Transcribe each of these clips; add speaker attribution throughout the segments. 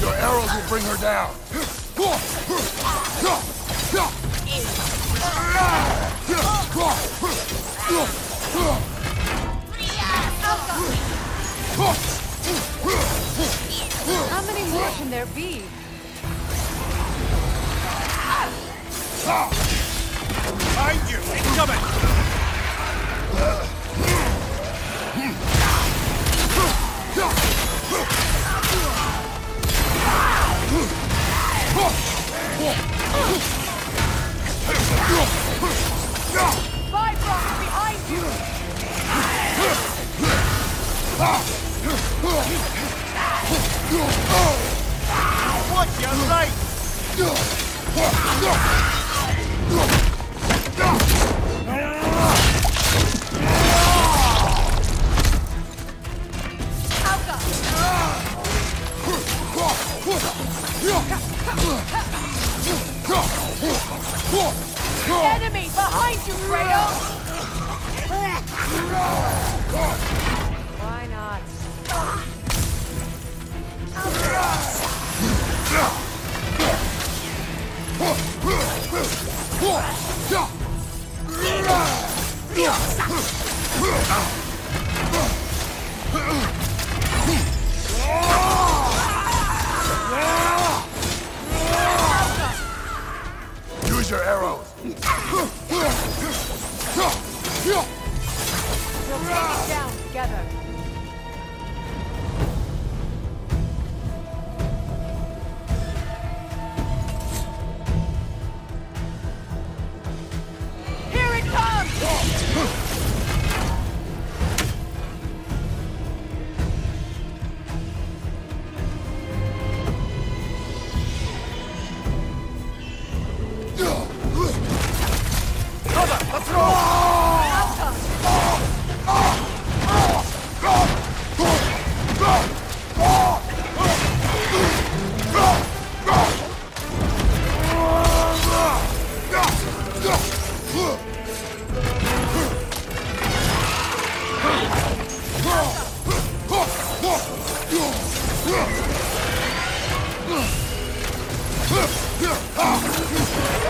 Speaker 1: Your arrows will bring her down.
Speaker 2: Be?
Speaker 3: Behind you! Incoming!
Speaker 2: Bifrost behind you!
Speaker 3: Watch your right!
Speaker 2: Enemy behind you, Kratos! Why not?
Speaker 1: Use your arrows.
Speaker 2: Down together. Eyes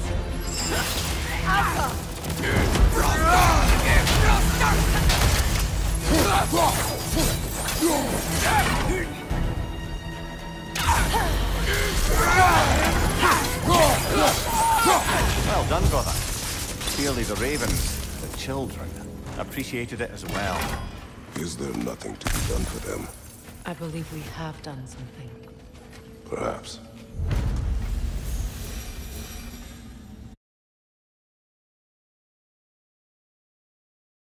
Speaker 3: Well done, brother. Clearly the ravens, the children, appreciated it as well.
Speaker 4: Is there nothing to be done for them?
Speaker 2: I believe we have done something.
Speaker 4: Perhaps.